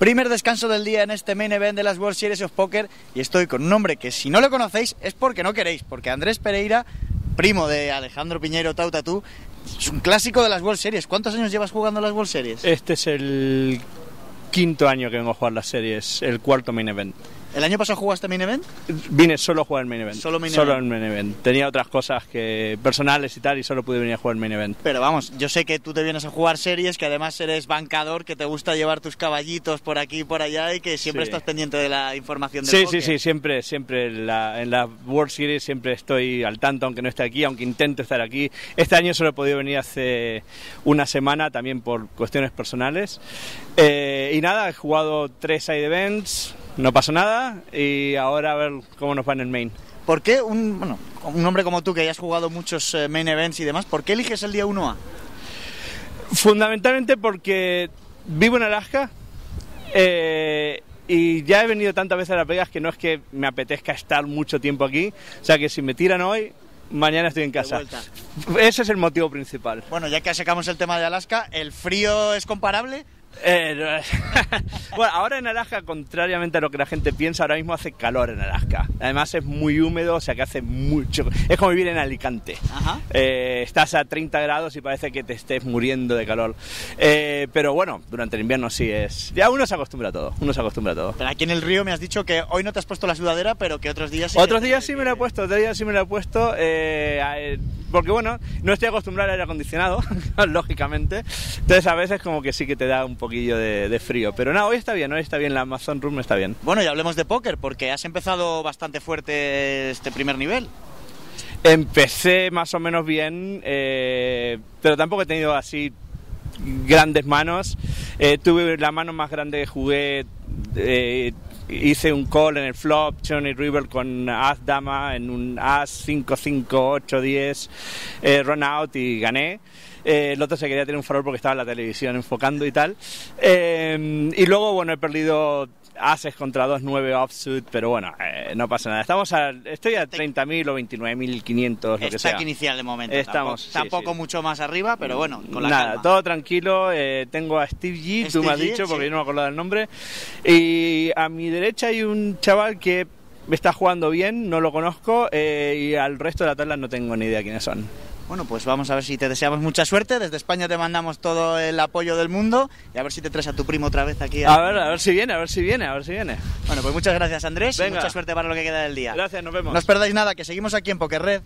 Primer descanso del día en este main event de las World Series of Poker y estoy con un hombre que si no lo conocéis es porque no queréis, porque Andrés Pereira, primo de Alejandro Piñero Tautatú, es un clásico de las World Series. ¿Cuántos años llevas jugando las World Series? Este es el quinto año que vengo a jugar las series, el cuarto main event. ¿El año pasado jugaste main event? Vine solo a jugar el main event. Solo main solo event. el main event. Tenía otras cosas que personales y tal y solo pude venir a jugar main event. Pero vamos, yo sé que tú te vienes a jugar series, que además eres bancador, que te gusta llevar tus caballitos por aquí y por allá y que siempre Sí. estás pendiente de la información del Sí, sí, sí, siempre, siempre en la, en la World Series siempre estoy al tanto, aunque no esté aquí, aunque intento estar aquí. Este año solo he podido venir hace una semana, también por cuestiones personales. Eh, y nada, he jugado tres side events, no pasó nada, y ahora a ver cómo nos va en el main. ¿Por qué un, bueno, un hombre como tú que ya has jugado muchos eh, main events y demás, ¿por qué eliges el día 1A? Fundamentalmente porque vivo en Alaska eh, y ya he venido tantas veces a Las Vegas que no es que me apetezca estar mucho tiempo aquí. O sea que si me tiran hoy, mañana estoy en casa. Ese es el motivo principal. Bueno, ya que sacamos el tema de Alaska, ¿el frío es comparable? Eh, no- bueno, ahora en Alaska, contrariamente a lo que la gente piensa, ahora mismo hace calor en Alaska. Además es muy húmedo, o sea que hace mucho... Es como vivir en Alicante. Ajá. Eh, estás a 30 grados y parece que te estés muriendo de calor. Eh, pero bueno, durante el invierno sí es... Ya uno se acostumbra a todo, uno se acostumbra a todo. Pero aquí en el río me has dicho que hoy no te has puesto la sudadera, pero que otros días sí. Otros días sí me lo he puesto, otros días sí me lo he puesto, porque bueno, no estoy acostumbrado al aire acondicionado, lógicamente, entonces a veces como que sí que te da un poquillo de, de frío, pero no, hoy está bien, hoy está bien, la Amazon Room está bien. Bueno, y hablemos de póker, porque has empezado bastante fuerte este primer nivel. Empecé más o menos bien, eh, pero tampoco he tenido así grandes manos. Eh, tuve la mano más grande que jugué. eh, hice un call en el flop, Johnny River con As Dama en un As 5, 5, 8, 10, eh, run out y gané. Eh, el otro se quería tener un farol porque estaba en la televisión enfocando y tal. Eh, y luego, bueno, he perdido ases contra 2-9 offsuit, pero bueno, eh, no pasa nada. Estamos a, estoy a 30.000 o 29.500, lo que sea. inicial de momento. Estamos, sí, Tampoco, sí. mucho más arriba, pero bueno, con la Nada, calma. todo tranquilo. eh, tengo a Steve G, tú me has G, dicho, porque sí. yo no me acuerdo del nombre. Y a mi derecha hay un chaval que está jugando bien, no lo conozco, eh, y al resto de la tabla no tengo ni idea quiénes son. Bueno, pues vamos a ver si te deseamos mucha suerte. Desde España te mandamos todo el apoyo del mundo y a ver si te traes a tu primo otra vez aquí. A ver, a ver si viene, a ver si viene, a ver si viene. Bueno, pues muchas gracias Andrés y mucha suerte para lo que queda del día. Gracias, nos vemos. No os perdáis nada, que seguimos aquí en Poker Red.